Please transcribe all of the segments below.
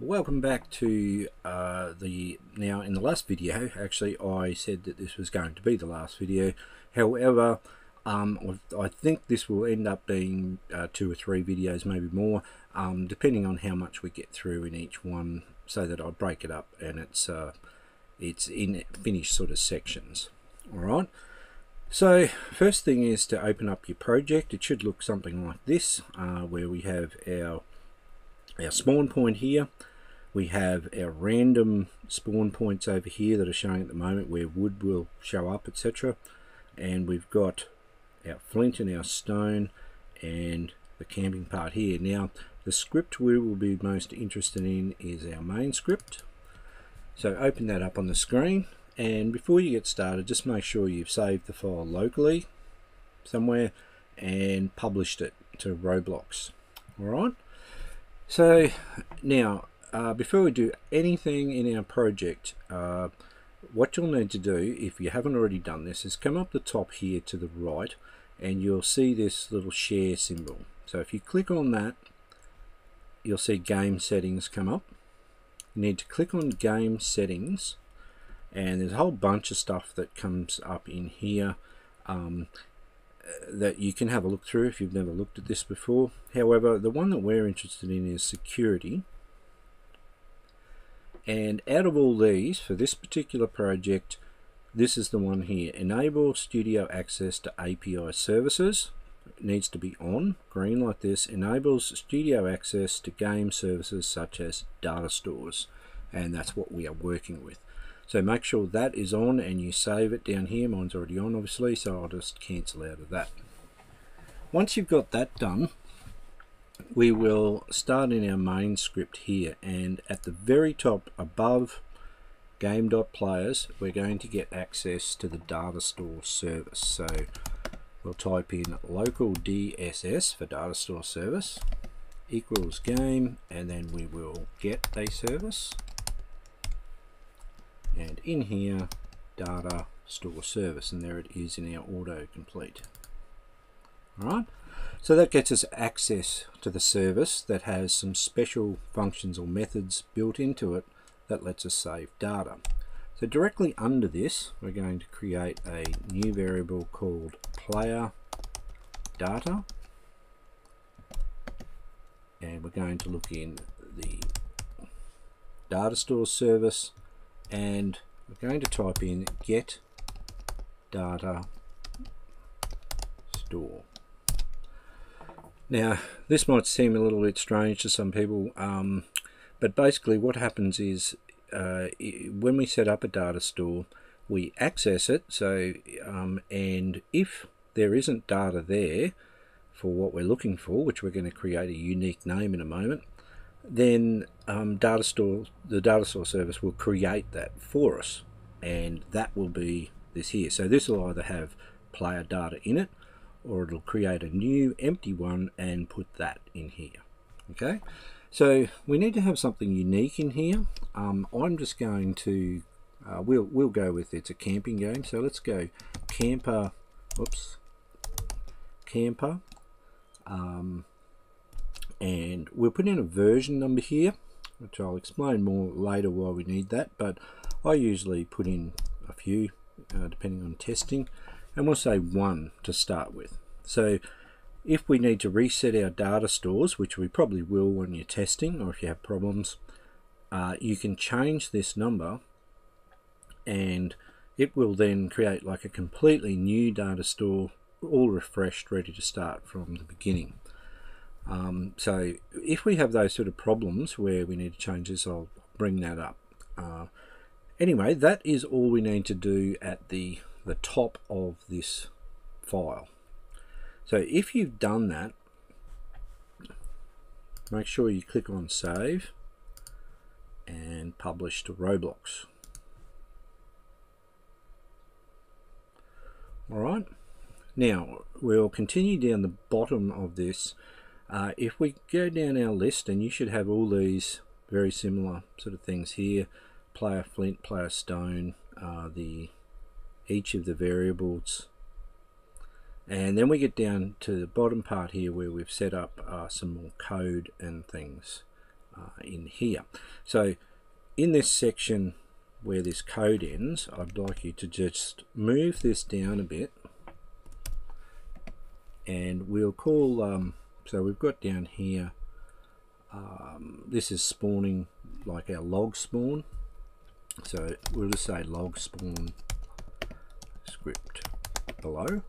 Welcome back to uh, the now in the last video actually I said that this was going to be the last video. However um, I think this will end up being uh, two or three videos maybe more um, depending on how much we get through in each one so that I break it up and it's uh, it's in finished sort of sections. Alright? So first thing is to open up your project. It should look something like this uh, where we have our our spawn point here we have our random spawn points over here that are showing at the moment where wood will show up etc and we've got our flint and our stone and the camping part here. Now the script we will be most interested in is our main script. So open that up on the screen. And before you get started just make sure you've saved the file locally somewhere and published it to Roblox. Alright so now, uh, before we do anything in our project, uh, what you'll need to do, if you haven't already done this, is come up the top here to the right and you'll see this little share symbol. So if you click on that, you'll see game settings come up. You need to click on game settings and there's a whole bunch of stuff that comes up in here. Um, that you can have a look through if you've never looked at this before. However, the one that we're interested in is security. And out of all these, for this particular project, this is the one here. Enable studio access to API services. It needs to be on, green like this. Enables studio access to game services such as data stores. And that's what we are working with. So make sure that is on and you save it down here. Mine's already on obviously, so I'll just cancel out of that. Once you've got that done, we will start in our main script here and at the very top above game.players we're going to get access to the data store service so we'll type in local DSS for data store service equals game and then we will get a service and in here data store service and there it is in our autocomplete. Alright so that gets us access to the service that has some special functions or methods built into it that lets us save data. So directly under this we're going to create a new variable called player data. And we're going to look in the data store service and we're going to type in get data store. Now this might seem a little bit strange to some people um, but basically what happens is uh, when we set up a data store we access it so um, and if there isn't data there for what we're looking for which we're going to create a unique name in a moment then um, data store the data store service will create that for us and that will be this here. So this will either have player data in it or it'll create a new empty one and put that in here okay? So we need to have something unique in here. Um, I'm just going to uh, we'll we'll go with it's a camping game. So let's go camper oops camper um, and we'll put in a version number here which I'll explain more later why we need that but I usually put in a few uh, depending on testing and we'll say one to start with. So if we need to reset our data stores which we probably will when you're testing or if you have problems uh, you can change this number and it will then create like a completely new data store all refreshed ready to start from the beginning um, so if we have those sort of problems where we need to change this, I'll bring that up. Uh, anyway, that is all we need to do at the, the top of this file. So if you've done that, make sure you click on save and publish to Roblox. Alright, now we'll continue down the bottom of this uh, if we go down our list, and you should have all these very similar sort of things here, player flint, player stone, uh, the each of the variables. And then we get down to the bottom part here where we've set up uh, some more code and things. uh, in here. So in this section where this code ends, I'd like you to just move this down a bit and we'll call, um, so we've got down here, um, this is spawning like our log spawn. So we'll just say log spawn script below.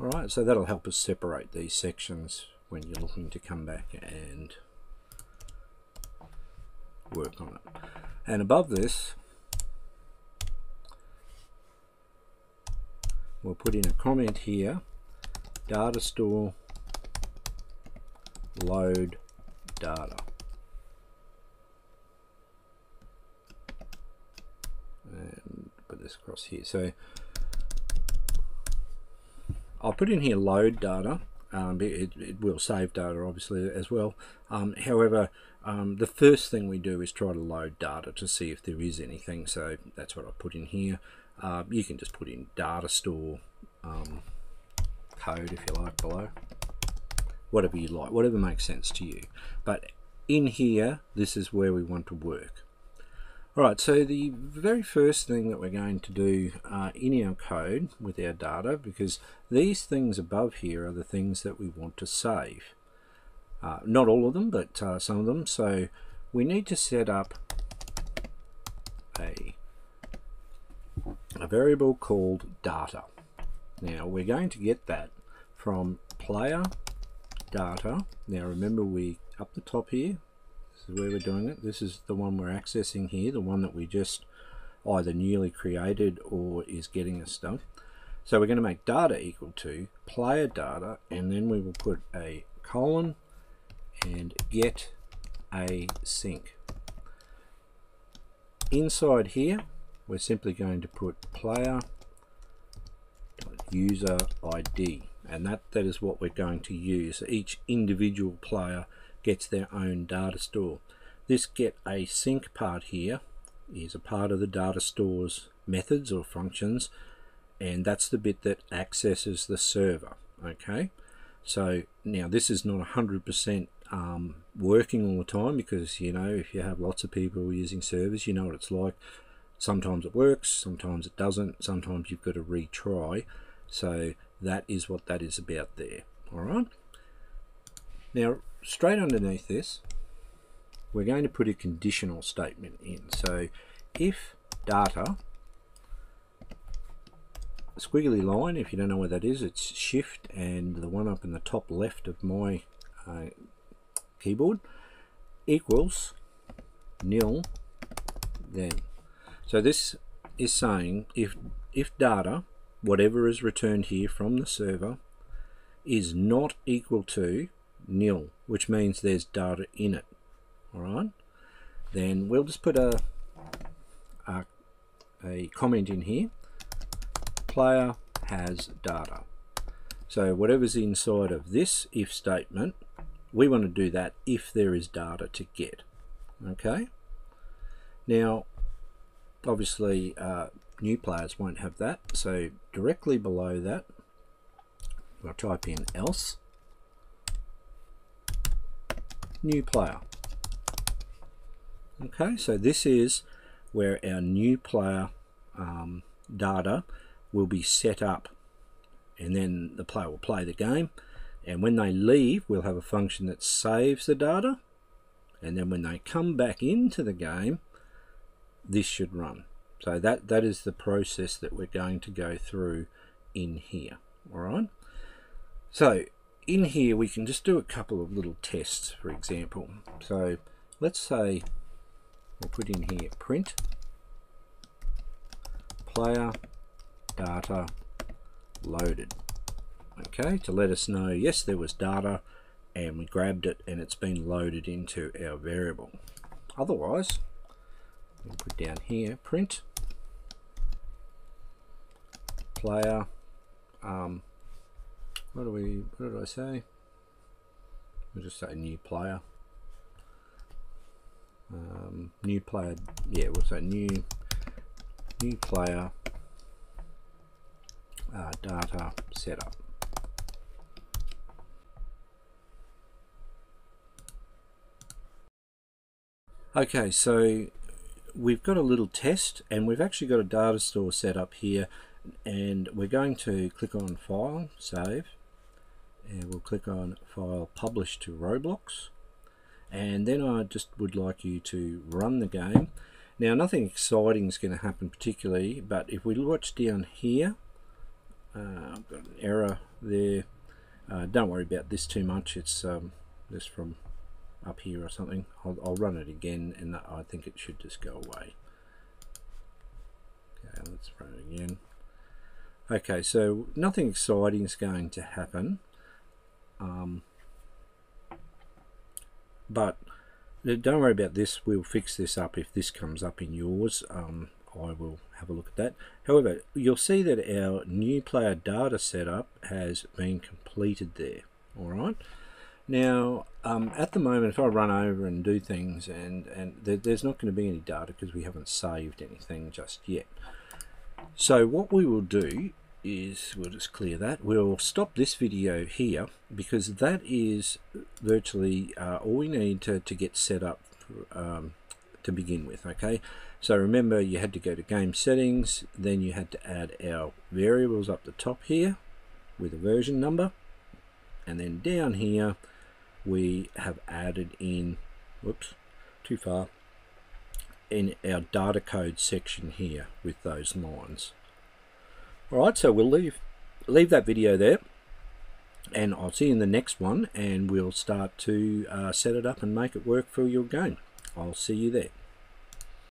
Alright, so that'll help us separate these sections when you're looking to come back and work on it. And above this, we'll put in a comment here, data store load data. And put this across here. So I'll put in here load data. Um, it, it, will save data obviously as well. Um, however, um, the first thing we do is try to load data to see if there is anything. So that's what I put in here. Uh, you can just put in data store um, code if you like below. Whatever you like, whatever makes sense to you. But in here, this is where we want to work. Alright, so the very first thing that we're going to do uh, in our code with our data, because these things above here are the things that we want to save. Uh, not all of them, but uh, some of them. So we need to set up a, a variable called data. Now we're going to get that from player data. Now remember we up the top here, this is where we're doing it. This is the one we're accessing here, the one that we just either newly created or is getting us stuff. So we're going to make data equal to player data and then we will put a colon and get a sync. Inside here we're simply going to put player user ID and that, that is what we're going to use. Each individual player gets their own data store. This get a sync part here is a part of the data store's methods or functions. And that's the bit that accesses the server okay? So now this is not 100% um, working all the time because you know if you have lots of people using servers you know what it's like. Sometimes it works sometimes it doesn't. Sometimes you've got to retry so that is what that is about there. All right. Now straight underneath this we're going to put a conditional statement in. So if data squiggly line if you don't know what that is it's shift and the one up in the top left of my uh, keyboard equals nil then. So this is saying if if data whatever is returned here from the server is not equal to nil, which means there's data in it. All right, then we'll just put a, a, a comment in here. Player has data. So whatever's inside of this if statement, we want to do that if there is data to get. Okay. Now, obviously, uh, new players won't have that. So directly below that, I'll type in else new player. Okay, so this is where our new player um, data will be set up and then the player will play the game and when they leave we'll have a function that saves the data and then when they come back into the game this should run so that, that is the process that we're going to go through in here. All right. So in here we can just do a couple of little tests, for example. So let's say we'll put in here print player data loaded. Okay, to let us know, yes, there was data and we grabbed it and it's been loaded into our variable. Otherwise, we'll put down here print. Player um, what do we what did I say? We'll just say new player. Um, new player yeah we'll say new new player uh, data setup. Okay, so we've got a little test and we've actually got a data store set up here and we're going to click on File, Save, and we'll click on File, Publish to Roblox. And then I just would like you to run the game. Now nothing exciting is going to happen particularly but if we watch down here uh, I've got an error there. Uh, don't worry about this too much. It's um, just from up here or something I'll, I'll run it again and I think it should just go away. Okay let's run it again. Okay so nothing exciting is going to happen um, but don't worry about this we'll fix this up if this comes up in yours um, I will have a look at that. However you'll see that our new player data setup has been completed there alright now um, at the moment if I run over and do things and and there, there's not going to be any data because we haven't saved anything just yet. So what we will do is we'll just clear that. We'll stop this video here because that is virtually uh, all we need to, to get set up um, to begin with okay? So remember you had to go to game settings then you had to add our variables up the top here with a version number and then down here we have added in whoops too far in our data code section here with those lines Alright, so we'll leave, leave that video there and I'll see you in the next one and we'll start to uh, set it up and make it work for your game. I'll see you there.